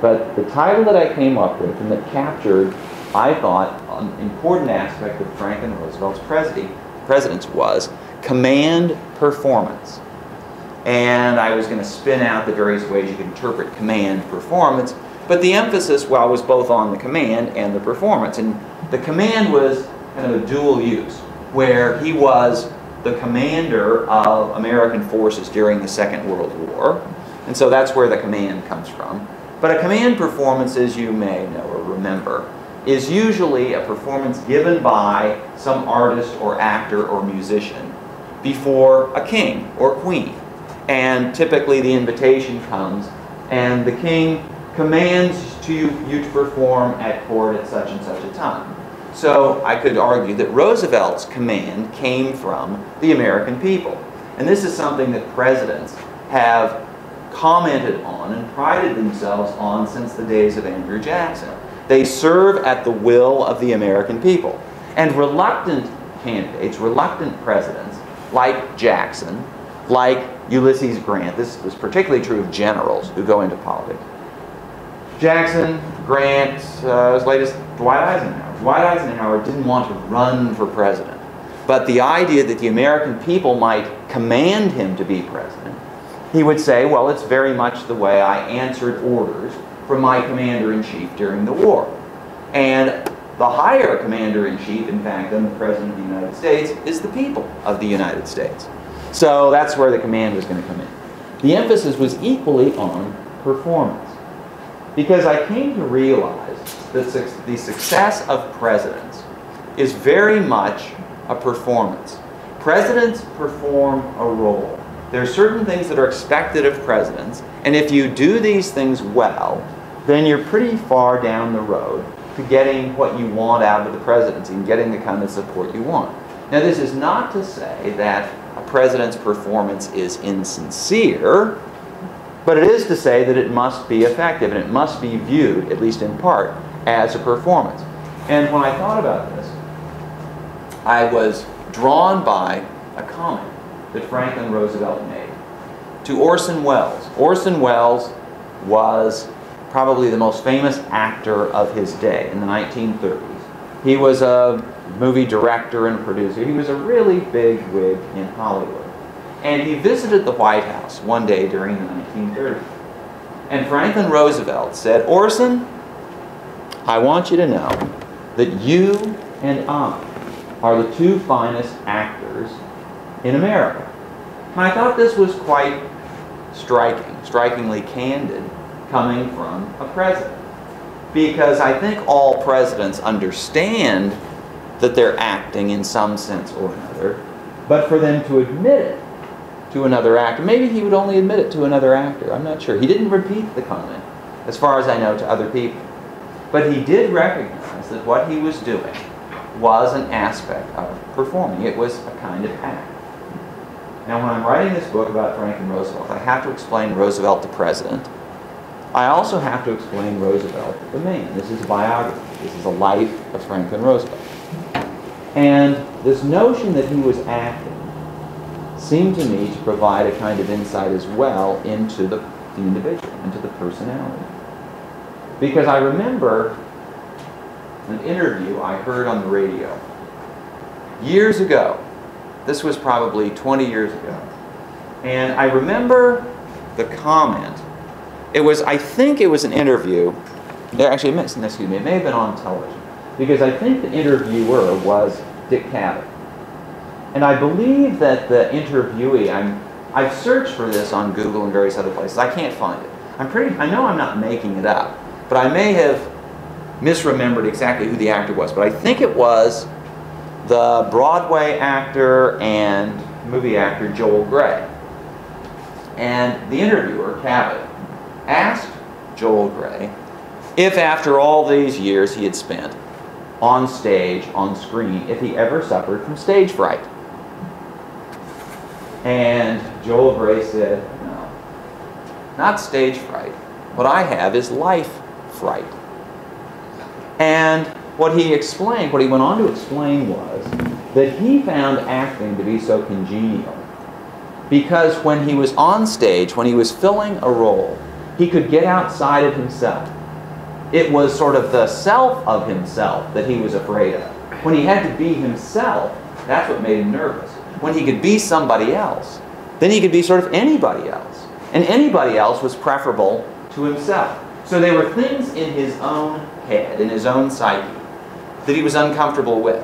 But the title that I came up with and that captured, I thought, an important aspect of Franklin Roosevelt's presidents was command performance. And I was going to spin out the various ways you could interpret command performance, but the emphasis, well, was both on the command and the performance. And the command was kind of a dual use, where he was the commander of American forces during the Second World War. And so that's where the command comes from. But a command performance, as you may know or remember, is usually a performance given by some artist or actor or musician before a king or queen. And typically the invitation comes and the king commands to you, you to perform at court at such and such a time. So I could argue that Roosevelt's command came from the American people. And this is something that presidents have commented on and prided themselves on since the days of Andrew Jackson. They serve at the will of the American people. And reluctant candidates, reluctant presidents, like Jackson, like Ulysses Grant, this was particularly true of generals who go into politics. Jackson, Grant, uh, as late as Dwight Eisenhower Dwight Eisenhower didn't want to run for president. But the idea that the American people might command him to be president, he would say, well, it's very much the way I answered orders from my commander-in-chief during the war. And the higher commander-in-chief, in fact, than the President of the United States, is the people of the United States. So that's where the command was going to come in. The emphasis was equally on performance. Because I came to realize that the success of presidents is very much a performance. Presidents perform a role. There are certain things that are expected of presidents, and if you do these things well, then you're pretty far down the road to getting what you want out of the presidency and getting the kind of support you want. Now, this is not to say that a president's performance is insincere, but it is to say that it must be effective and it must be viewed, at least in part, as a performance. And when I thought about this, I was drawn by a comment that Franklin Roosevelt made to Orson Welles. Orson Welles was probably the most famous actor of his day in the 1930s. He was a movie director and producer. He was a really big wig in Hollywood. And he visited the White House one day during the 1930s. And Franklin Roosevelt said, Orson, I want you to know that you and I are the two finest actors in America. And I thought this was quite striking, strikingly candid, coming from a president. Because I think all presidents understand that they're acting in some sense or another, but for them to admit it to another actor, maybe he would only admit it to another actor, I'm not sure. He didn't repeat the comment, as far as I know, to other people. But he did recognize that what he was doing was an aspect of performing. It was a kind of act. Now, when I'm writing this book about Franklin Roosevelt, I have to explain Roosevelt the president. I also have to explain Roosevelt the man. This is a biography. This is a life of Franklin Roosevelt. And this notion that he was acting seemed to me to provide a kind of insight as well into the, the individual, into the personality. Because I remember an interview I heard on the radio years ago. This was probably 20 years ago. And I remember the comment. It was, I think it was an interview. Actually, excuse me, it may have been on television. Because I think the interviewer was Dick Cavett. And I believe that the interviewee, I'm, I've searched for this on Google and various other places. I can't find it. I'm pretty, I know I'm not making it up. But I may have misremembered exactly who the actor was. But I think it was the Broadway actor and movie actor Joel Grey. And the interviewer, Cavett, asked Joel Grey if after all these years he had spent on stage, on screen, if he ever suffered from stage fright. And Joel Grey said, no, not stage fright. What I have is life fright. And what he explained, what he went on to explain was that he found acting to be so congenial because when he was on stage, when he was filling a role, he could get outside of himself. It was sort of the self of himself that he was afraid of. When he had to be himself, that's what made him nervous. When he could be somebody else, then he could be sort of anybody else. And anybody else was preferable to himself. So they were things in his own head, in his own psyche, that he was uncomfortable with.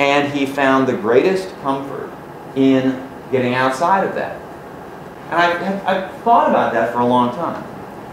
And he found the greatest comfort in getting outside of that. And I've, I've thought about that for a long time.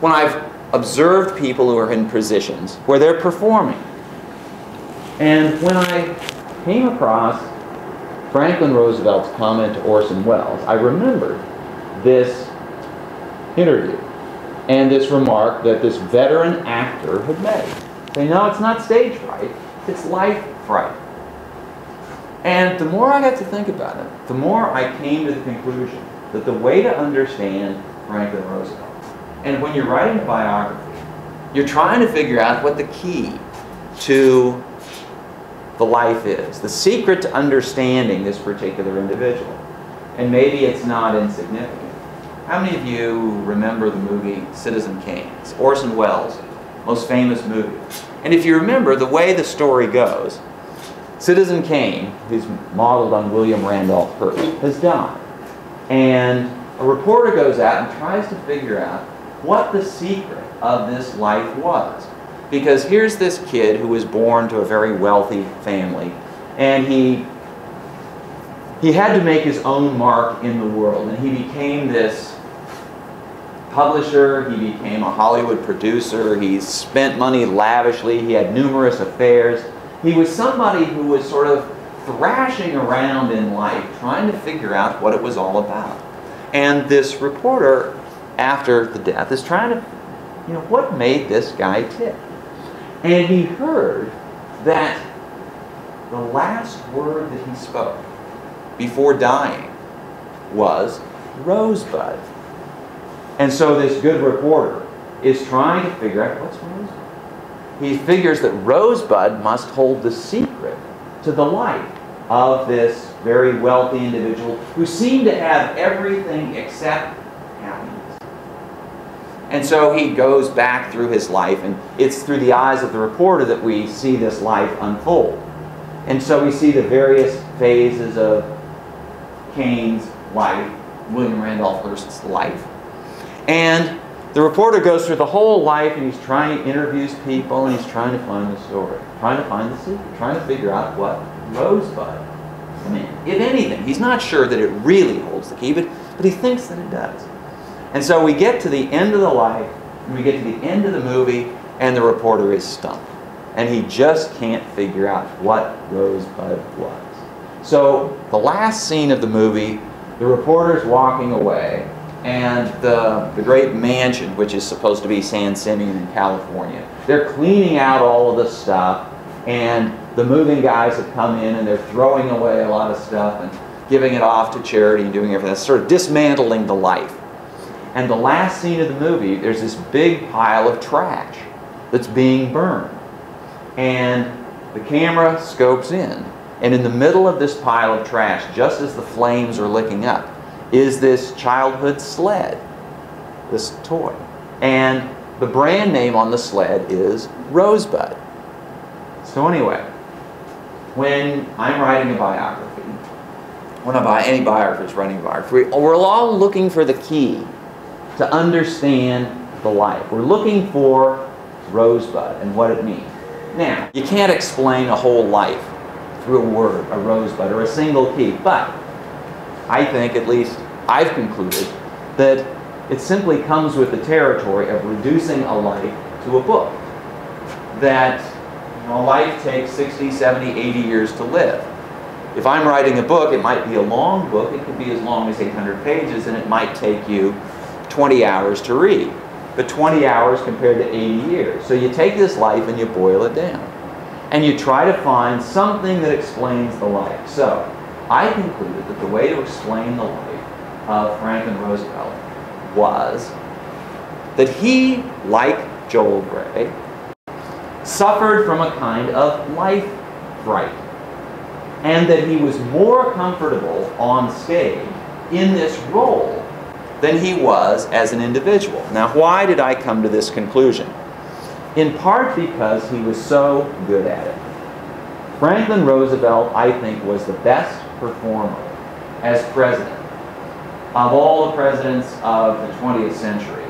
When I've observed people who are in positions where they're performing. And when I came across Franklin Roosevelt's comment to Orson Welles, I remembered this interview and this remark that this veteran actor had made. Say, no, it's not stage fright, it's life fright. And the more I got to think about it, the more I came to the conclusion that the way to understand Franklin Roosevelt, and when you're writing a biography, you're trying to figure out what the key to the life is, the secret to understanding this particular individual. And maybe it's not insignificant. How many of you remember the movie Citizen Kane? It's Orson Welles' most famous movie. And if you remember, the way the story goes, Citizen Kane, who's modeled on William Randolph Hearst, has died. And a reporter goes out and tries to figure out what the secret of this life was. Because here's this kid who was born to a very wealthy family, and he he had to make his own mark in the world, and he became this publisher, he became a Hollywood producer, he spent money lavishly, he had numerous affairs. He was somebody who was sort of thrashing around in life, trying to figure out what it was all about. And this reporter, after the death, is trying to, you know, what made this guy tick? And he heard that the last word that he spoke before dying was Rosebud. And so this good reporter is trying to figure out what's Rosebud. He figures that Rosebud must hold the secret to the life of this very wealthy individual who seemed to have everything except happiness. And so he goes back through his life, and it's through the eyes of the reporter that we see this life unfold. And so we see the various phases of Kane's life, William Randolph Hearst's life. And the reporter goes through the whole life and he's trying, to interviews people, and he's trying to find the story, trying to find the secret, trying to figure out what Rosebud meant. If anything, he's not sure that it really holds the key, but, but he thinks that it does. And so we get to the end of the life, and we get to the end of the movie, and the reporter is stumped. And he just can't figure out what Rosebud was. So the last scene of the movie, the reporter's walking away, and the, the great mansion, which is supposed to be San Simeon in California, they're cleaning out all of the stuff, and the moving guys have come in and they're throwing away a lot of stuff and giving it off to charity and doing everything. That's sort of dismantling the life. And the last scene of the movie, there's this big pile of trash that's being burned. And the camera scopes in. And in the middle of this pile of trash, just as the flames are licking up, is this childhood sled, this toy. And the brand name on the sled is Rosebud. So anyway, when I'm writing a biography, when I buy any biographer is writing a biography, we're all looking for the key to understand the life. We're looking for rosebud and what it means. Now, you can't explain a whole life through a word, a rosebud, or a single key, but I think, at least I've concluded, that it simply comes with the territory of reducing a life to a book. That you know, life takes 60, 70, 80 years to live. If I'm writing a book, it might be a long book. It could be as long as 800 pages, and it might take you 20 hours to read. But 20 hours compared to 80 years. So you take this life and you boil it down. And you try to find something that explains the life. So I concluded that the way to explain the life of Franklin Roosevelt was that he, like Joel Grey, suffered from a kind of life fright, and that he was more comfortable on stage in this role than he was as an individual. Now, why did I come to this conclusion? In part because he was so good at it. Franklin Roosevelt, I think, was the best performer as president of all the presidents of the 20th century.